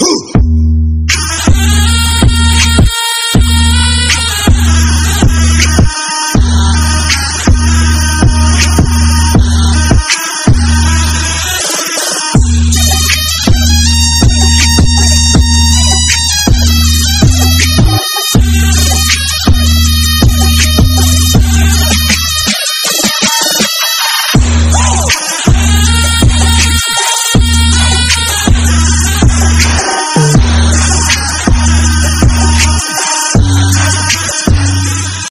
Who?